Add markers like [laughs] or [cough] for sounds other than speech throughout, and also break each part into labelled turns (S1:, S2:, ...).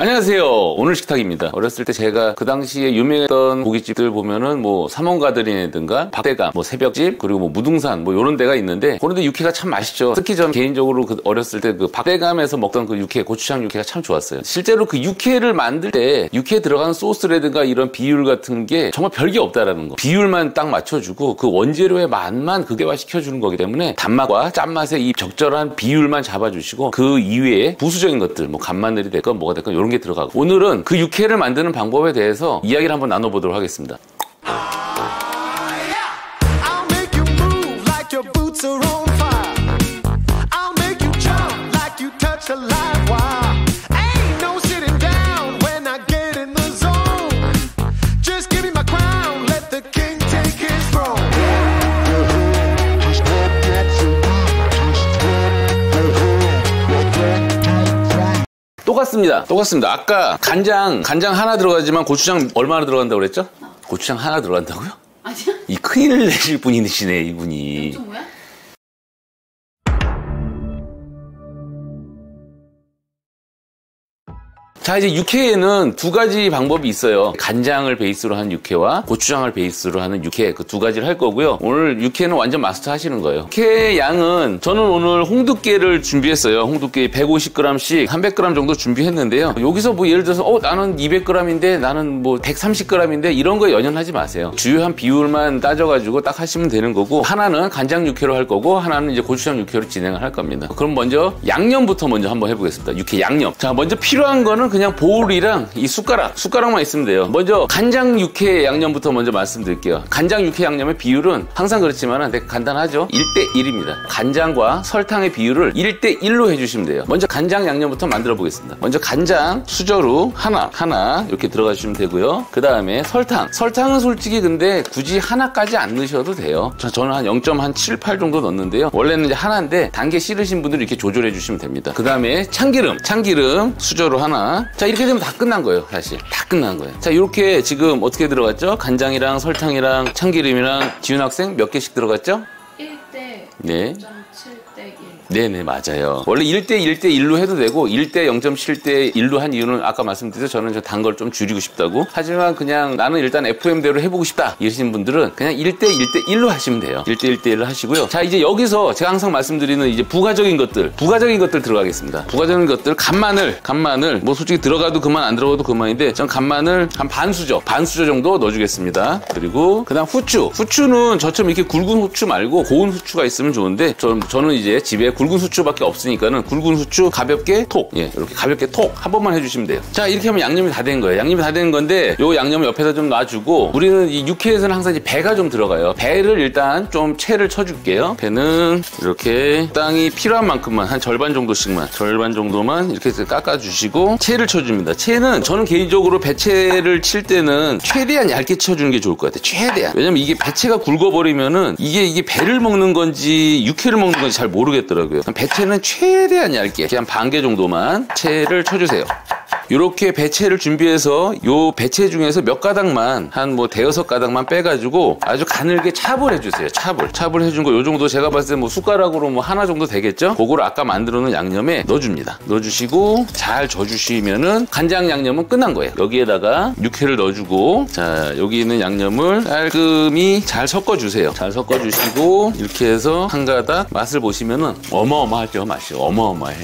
S1: 안녕하세요. 오늘 식탁입니다. 어렸을 때 제가 그 당시에 유명했던 고깃집들 보면은 뭐 삼원가들이라든가 박대감, 뭐 새벽집, 그리고 뭐 무등산 뭐 이런 데가 있는데 그런데 육회가 참 맛있죠. 특히 전 개인적으로 그 어렸을 때 그 박대감에서 먹던 그 육회, 고추장 육회가 참 좋았어요. 실제로 그 육회를 만들 때 육회에 들어가는 소스라든가 이런 비율 같은 게 정말 별게 없다라는 거. 비율만 딱 맞춰주고 그 원재료의 맛만 극대화 시켜주는 거기 때문에 단맛과 짠맛의 이 적절한 비율만 잡아주시고 그 이외에 부수적인 것들, 뭐 간마늘이 됐건 뭐가 됐건 이런 게 들어가고 오늘은 그 육회를 만드는 방법에 대해서 이야기를 한번 나눠보도록 하겠습니다. 똑같습니다. 똑같습니다. 아까 간장, 간장 하나 들어가지만 고추장 얼마나 들어간다고 그랬죠? 고추장 하나 들어간다고요?
S2: 아니야?
S1: 이 큰일 내실 분이시네, 이분이.
S2: 좀 뭐야?
S1: 자, 이제 육회에는 두 가지 방법이 있어요. 간장을 베이스로 한 육회와 고추장을 베이스로 하는 육회 그 두 가지를 할 거고요. 오늘 육회는 완전 마스터 하시는 거예요. 육회 양은 저는 오늘 홍두깨를 준비했어요. 홍두깨 150g씩 300g 정도 준비했는데요. 여기서 뭐 예를 들어서 어 나는 200g인데 나는 뭐 130g인데 이런 거 연연하지 마세요. 주요한 비율만 따져가지고 딱 하시면 되는 거고 하나는 간장 육회로 할 거고 하나는 이제 고추장 육회로 진행을 할 겁니다. 그럼 먼저 양념부터 먼저 한번 해보겠습니다. 육회 양념. 자, 먼저 필요한 거는 그냥 보울이랑 이 숟가락, 숟가락만 있으면 돼요. 먼저 간장 육회 양념부터 먼저 말씀드릴게요. 간장 육회 양념의 비율은 항상 그렇지만 되게 간단하죠. 1대1입니다. 간장과 설탕의 비율을 1대1로 해주시면 돼요. 먼저 간장 양념부터 만들어 보겠습니다. 먼저 간장 수저로 하나, 하나 이렇게 들어가 주시면 되고요. 그 다음에 설탕. 설탕은 솔직히 근데 굳이 하나까지 안 넣으셔도 돼요. 저- 저는 한 0.78 정도 넣는데요. 원래는 이제 하나인데 단계 싫으신 분들은 이렇게 조절해 주시면 됩니다. 그 다음에 참기름. 참기름 수저로 하나. 자, 이렇게 되면 다 끝난 거예요, 사실. 다 끝난 거예요. 자, 이렇게 지금 어떻게 들어갔죠? 간장이랑 설탕이랑 참기름이랑 지훈 학생 몇 개씩 들어갔죠?
S2: 1대
S1: 네.
S2: 0.7대 1.
S1: 네네 맞아요. 원래 1대 1대 1로 해도 되고 1대 0.7대 1로 한 이유는 아까 말씀드렸죠. 저는 단걸 좀 줄이고 싶다고. 하지만 그냥 나는 일단 FM대로 해보고 싶다 이러신 분들은 그냥 1대 1대 1로 하시면 돼요. 1대 1대 1로 하시고요. 자 이제 여기서 제가 항상 말씀드리는 이제 부가적인 것들, 부가적인 것들 들어가겠습니다. 부가적인 것들 간마늘, 간마늘 뭐 솔직히 들어가도 그만 안 들어가도 그만인데 전 간마늘 한 반 수저, 반 수저 정도 넣어주겠습니다. 그리고 그다음 후추, 후추는 저처럼 이렇게 굵은 후추 말고 고운 후추가 있으면 좋은데 저, 저는 이제 집에 굵은 후추밖에 없으니까는 굵은 후추 가볍게 톡, 예, 이렇게 가볍게 톡 한 번만 해주시면 돼요. 자 이렇게 하면 양념이 다 된 거예요. 양념이 다 된 건데 요 양념을 옆에다 좀 놔주고 우리는 이 육회에서는 항상 이제 배가 좀 들어가요. 배를 일단 좀 채를 쳐줄게요. 배는 이렇게 땅이 필요한 만큼만 한 절반 정도씩만 절반 정도만 이렇게 깎아주시고 채를 쳐줍니다. 채는 저는 개인적으로 배채를 칠 때는 최대한 얇게 쳐주는 게 좋을 것 같아요. 최대한. 왜냐면 이게 배채가 굵어버리면은 이게 이게 배를 먹는 건지 육회를 먹는 건지 잘 모르겠더라고요. 배채는 최대한 얇게 그냥 반 개 정도만 채를 쳐주세요. 이렇게 배채를 준비해서 요 배채 중에서 몇 가닥만 한 뭐 대여섯 가닥만 빼가지고 아주 가늘게 찹을 해주세요. 찹을 찹을 해준 거 요 정도 제가 봤을 때 뭐 숟가락으로 뭐 하나 정도 되겠죠? 그거를 아까 만들어 놓은 양념에 넣어줍니다. 넣어주시고 잘 져주시면은 간장 양념은 끝난 거예요. 여기에다가 육회를 넣어주고 자 여기 있는 양념을 깔끔히 잘 섞어주세요. 잘 섞어주시고 이렇게 해서 한 가닥 맛을 보시면은 어마어마하죠 맛이 어마어마해.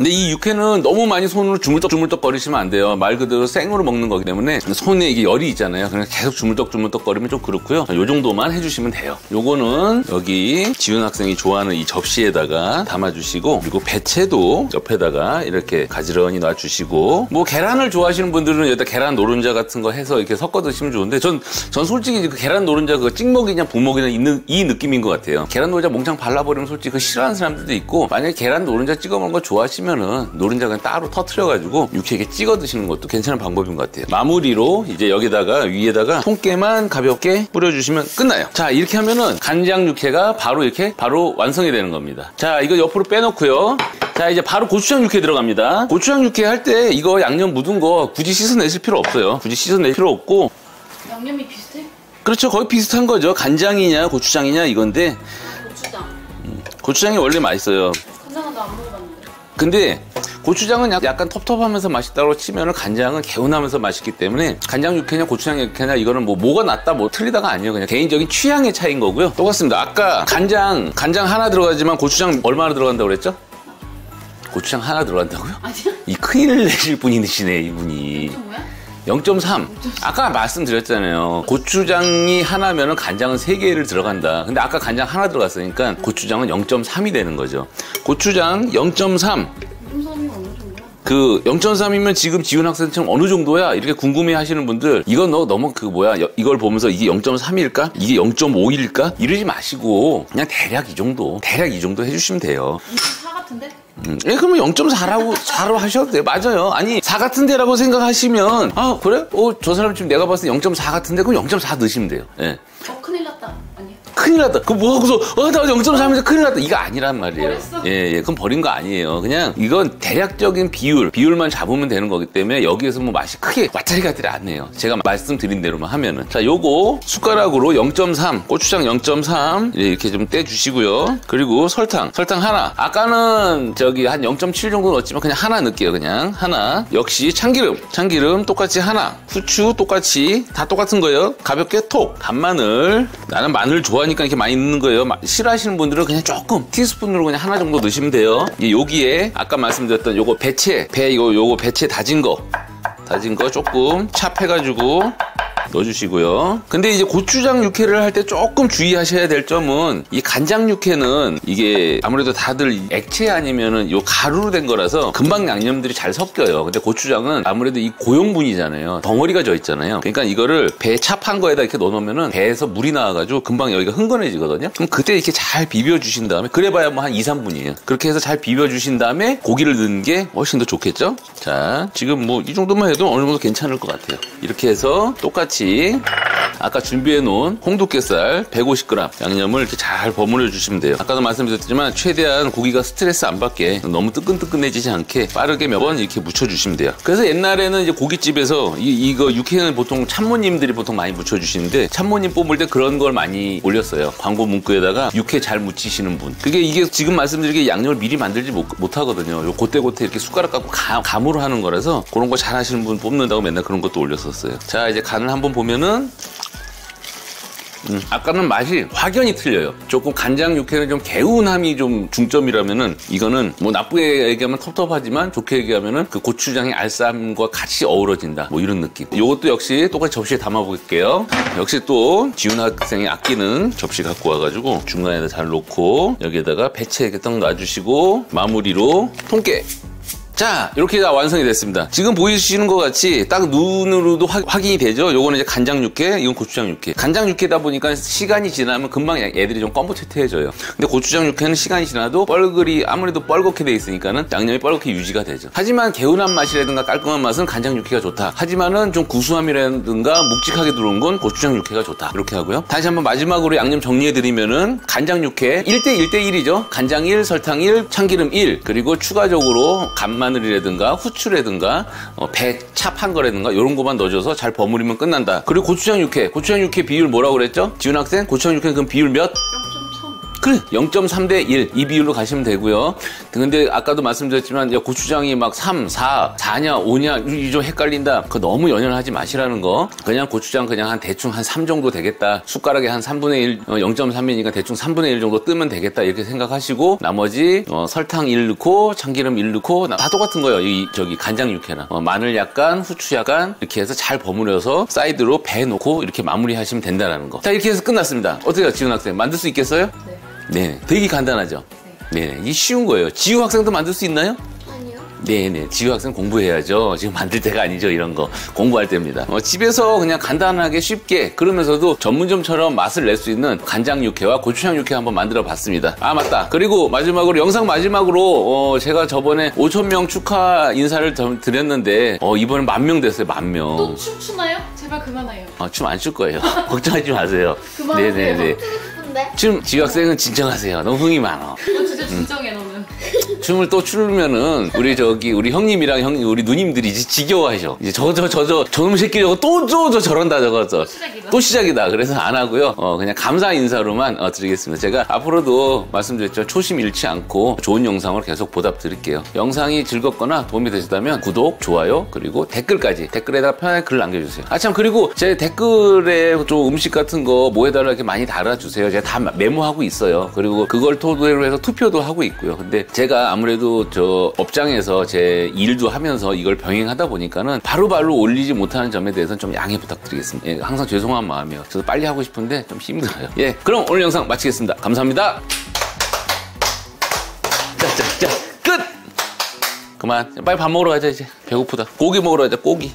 S1: 근데 이 육회는 너무 많이 손으로 주물떡주물떡 거리시면 안 돼요. 말 그대로 생으로 먹는 거기 때문에 손에 이게 열이 있잖아요. 그냥 계속 주물떡주물떡 거리면 좀 그렇고요. 요 정도만 해주시면 돼요. 요거는 여기 지훈 학생이 좋아하는 이 접시에다가 담아주시고 그리고 배채도 옆에다가 이렇게 가지런히 놔주시고 뭐 계란을 좋아하시는 분들은 여기다 계란 노른자 같은 거 해서 이렇게 섞어 드시면 좋은데 전, 전 솔직히 그 계란 노른자 그 찍먹이냐 부먹이냐 있는 이 느낌인 것 같아요. 계란 노른자 몽창 발라버리면 솔직히 그 싫어하는 사람들도 있고 만약에 계란 노른자 찍어 먹는 거 좋아하시면 은 노른자 그냥 따로 터트려가지고 육회 이렇게 찍어 드시는 것도 괜찮은 방법인 것 같아요. 마무리로 이제 여기다가 위에다가 통깨만 가볍게 뿌려주시면 끝나요. 자 이렇게 하면은 간장 육회가 바로 이렇게 바로 완성이 되는 겁니다. 자 이거 옆으로 빼놓고요. 자 이제 바로 고추장 육회 들어갑니다. 고추장 육회 할 때 이거 양념 묻은 거 굳이 씻어내실 필요 없어요. 굳이 씻어낼 필요 없고
S2: 양념이 비슷해?
S1: 그렇죠 거의 비슷한 거죠. 간장이냐 고추장이냐 이건데
S2: 고추장.
S1: 고추장이 원래 맛있어요. 근데 고추장은 약- 약간 텁텁하면서 맛있다고 치면은 간장은 개운하면서 맛있기 때문에 간장 육회냐 고추장 육회냐 이거는 뭐 뭐가 낫다 뭐 틀리다가 아니에요. 그냥 개인적인 취향의 차이인 거고요. 똑같습니다. 아까 간장 간장 하나 들어가지만 고추장 얼마나 들어간다고 그랬죠? 고추장 하나 들어간다고요?
S2: 아니야?
S1: 이 큰일을 내실 분이시네 이분이.
S2: 그 뭐야?
S1: 0.3. 아까 말씀드렸잖아요. 고추장이 하나면은 간장은 3개를 들어간다. 근데 아까 간장 하나 들어갔으니까 고추장은 0.3이 되는 거죠. 고추장 0.3.
S2: 음성이 어느 정도야?
S1: 그 0.3이면 지금 지훈 학생처럼 어느 정도야? 이렇게 궁금해 하시는 분들, 이건 너 너무 그 뭐야, 여- 이걸 보면서 이게 0.3일까? 이게 0.5일까? 이러지 마시고, 그냥 대략 이 정도, 대략 이 정도 해주시면 돼요.
S2: 4 같은데?
S1: 음, 예, 그러면 0.4라고, 4로 하셔도 돼요. 맞아요. 아니, 4 같은 데라고 생각하시면, 아, 그래? 어, 저 사람 지금 내가 봤을 때 0.4 같은데, 그럼 0.4 넣으시면 돼요. 예.
S2: 어 큰일 났다. 아니야?
S1: 큰일 났다. 그뭐 하고서, 어, 나 0.3에서 큰일 났다. 이거 아니란 말이에요. 예, 예. 그건 버린 거 아니에요. 그냥 이건 대략적인 비율, 비율만 잡으면 되는 거기 때문에 여기에서 뭐 맛이 크게 와짜리가들이 않네요. 제가 말씀드린 대로만 하면은. 자, 요거 숟가락으로 0.3, 고추장 0.3 예, 이렇게 좀 떼주시고요. 그리고 설탕, 설탕 하나. 아까는 저기 한 0.7 정도 넣었지만 그냥 하나 넣을게요. 그냥 하나. 역시 참기름, 참기름 똑같이 하나. 후추 똑같이 다 똑같은 거예요. 가볍게 톡. 간마늘. 나는 마늘 좋아하니까 이렇게 많이 넣는 거예요. 마- 싫어하시는 분들은 그냥 조금 티스푼으로 그냥 하나 정도 넣으시면 돼요. 이 여기에 아까 말씀드렸던 요거 배채, 배 이거 요거 배채 다진 거. 다진 거 조금 찹 해가지고 넣어주시고요. 근데 이제 고추장 육회를 할 때 조금 주의하셔야 될 점은 이 간장 육회는 이게 아무래도 다들 액체 아니면은 요 가루로 된 거라서 금방 양념들이 잘 섞여요. 근데 고추장은 아무래도 이 고용분이잖아요. 덩어리가 져 있잖아요. 그러니까 이거를 배 찹한 거에다 이렇게 넣어놓으면은 배에서 물이 나와가지고 금방 여기가 흥건해지거든요. 그럼 그때 이렇게 잘 비벼주신 다음에 그래봐야 뭐 한 2, 3분이에요. 그렇게 해서 잘 비벼주신 다음에 고기를 넣는 게 훨씬 더 좋겠죠? 자, 지금 뭐 이 정도만 해도 어느 정도 괜찮을 것 같아요. 이렇게 해서 똑같이 起 아까 준비해 놓은 홍두깨살 150g 양념을 이렇게 잘 버무려 주시면 돼요. 아까도 말씀드렸지만 최대한 고기가 스트레스 안 받게 너무 뜨끈뜨끈해지지 않게 빠르게 몇 번 이렇게 묻혀 주시면 돼요. 그래서 옛날에는 이제 고깃집에서 이, 이거 육회는 보통 참모님들이 보통 많이 묻혀 주시는데 참모님 뽑을 때 그런 걸 많이 올렸어요. 광고 문구에다가 육회 잘 묻히시는 분. 그게 이게 지금 말씀드린 게 양념을 미리 만들지 못, 못 하거든요. 요 고때고때 이렇게 숟가락 갖고 가- 감으로 하는 거라서 그런 거 잘 하시는 분 뽑는다고 맨날 그런 것도 올렸었어요. 자, 이제 간을 한번 보면은 음, 아까는 맛이 확연히 틀려요. 조금 간장 육회는 좀 개운함이 좀 중점이라면은 이거는 뭐 나쁘게 얘기하면 텁텁하지만 좋게 얘기하면은 그 고추장의 알쌈과 같이 어우러진다. 뭐 이런 느낌. 이것도 역시 똑같이 접시에 담아볼게요. 역시 또 지훈 학생이 아끼는 접시 갖고 와가지고 중간에다 잘 놓고 여기에다가 배채 이렇게 딱 놔주시고 마무리로 통깨. 자, 이렇게 다 완성이 됐습니다. 지금 보이시는 것 같이 딱 눈으로도 확, 확인이 되죠? 요거는 이제 간장 육회, 이건 고추장 육회. 간장 육회다 보니까 시간이 지나면 금방 애들이 좀 껌붙해져요. 근데 고추장 육회는 시간이 지나도 뻘글이 아무래도 뻘겋게 돼 있으니까는 양념이 뻘겋게 유지가 되죠. 하지만 개운한 맛이라든가 깔끔한 맛은 간장 육회가 좋다. 하지만은 좀 구수함이라든가 묵직하게 들어온 건 고추장 육회가 좋다. 이렇게 하고요. 다시 한번 마지막으로 양념 정리해드리면은 간장 육회 1대 1대 1이죠. 간장 1, 설탕 1, 참기름 1, 그리고 추가적으로 간 마늘이라든가 후추라든가 어, 배 찹한 거라든가 이런 거만 넣어줘서 잘 버무리면 끝난다. 그리고 고추장 육회, 고추장 육회 비율 뭐라고 그랬죠? 지훈 학생, 고추장 육회 그럼 비율 몇?
S2: 0.3.
S1: 그래 0.3대 1 이 비율로 가시면 되고요. 근데 아까도 말씀드렸지만 야, 고추장이 막 3, 4, 4냐 5냐 이 좀 헷갈린다. 그거 너무 연연하지 마시라는 거. 그냥 고추장 그냥 한 대충 한 3 정도 되겠다. 숟가락에 한 3분의 1, 0.3이니까 대충 3분의 1 정도 뜨면 되겠다 이렇게 생각하시고 나머지 어, 설탕 1 넣고 참기름 1 넣고 나- 다 똑같은 거예요. 이 저기 간장 육회나 어, 마늘 약간 후추 약간 이렇게 해서 잘 버무려서 사이드로 배 놓고 이렇게 마무리하시면 된다라는 거. 자 이렇게 해서 끝났습니다. 어때요 지훈 학생 만들 수 있겠어요?
S2: 네.
S1: 네, 되게 간단하죠. 네, 이 쉬운 거예요. 지우 학생도 만들 수 있나요?
S3: 아니요.
S1: 네, 네. 지우 학생 공부해야죠. 지금 만들 때가 아니죠. 이런 거 공부할 때입니다. 어, 집에서 그냥 간단하게 쉽게 그러면서도 전문점처럼 맛을 낼 수 있는 간장 육회와 고추장 육회 한번 만들어 봤습니다. 아 맞다. 그리고 마지막으로 영상 마지막으로 어, 제가 저번에 5천 명 축하 인사를 좀 드렸는데 어, 이번에 만명 됐어요. 만 명.
S2: 또 춤추나요? 제발 그만해요.
S1: 아, 춤 안 출 거예요. [laughs] 걱정하지 마세요.
S2: 그만하세요.
S1: 네네네.
S3: 싶은데.
S1: 지금 지학생은 진정하세요. 너무 흥이 많아.
S2: 너 진짜 진정해 너는.
S1: 춤을 또 추면은 우리 저기 우리 형님이랑 형 우리 누님들이 이제 지겨워하셔. 이제 저 저 저 저 저놈 새끼 저거 또저 저 저런다 저거 저.
S2: 시작이다.
S1: 또 시작이다. 그래서 안 하고요. 어, 그냥 감사 인사로만 어, 드리겠습니다. 제가 앞으로도 말씀드렸죠. 초심 잃지 않고 좋은 영상을 계속 보답드릴게요. 영상이 즐겁거나 도움이 되셨다면 구독, 좋아요, 그리고 댓글까지 댓글에다가 편하게 글 남겨주세요. 아 참 그리고 제 댓글에 좀 음식 같은 거 뭐 해달라 이렇게 많이 달아주세요. 제가 다 메모하고 있어요. 그리고 그걸 토대로 해서 투표도 하고 있고요. 근데 제가 아무래도 저 업장에서 제 일도 하면서 이걸 병행하다 보니까는 바로바로 올리지 못하는 점에 대해서는 좀 양해 부탁드리겠습니다. 예, 항상 죄송한 마음이에요. 저도 빨리 하고 싶은데 좀 힘들어요. 예, 그럼 오늘 영상 마치겠습니다. 감사합니다. 자, 자, 자, 끝! 그만. 빨리 밥 먹으러 가자, 이제. 배고프다. 고기 먹으러 가자, 고기.